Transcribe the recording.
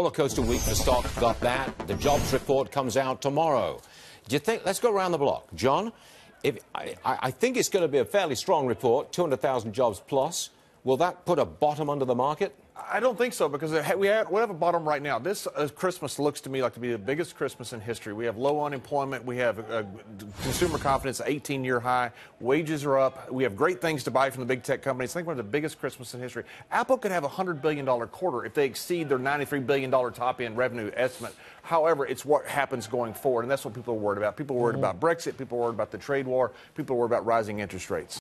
Roller coaster week for stock. Got that. The jobs report comes out tomorrow. Do you think? Let's go around the block, John. If I, I think it's going to be a fairly strong report, 200,000 jobs plus. Will that put a bottom under the market? I don't think so because we have, a bottom right now. This uh, Christmas looks to me like to be the biggest Christmas in history. We have low unemployment. We have uh, consumer confidence 18 year high. Wages are up. We have great things to buy from the big tech companies. I think we're the biggest Christmas in history. Apple could have a $100 billion quarter if they exceed their $93 billion top end revenue estimate. However, it's what happens going forward, and that's what people are worried about. People are worried mm-hmm. about Brexit. People are worried about the trade war. People are worried about rising interest rates.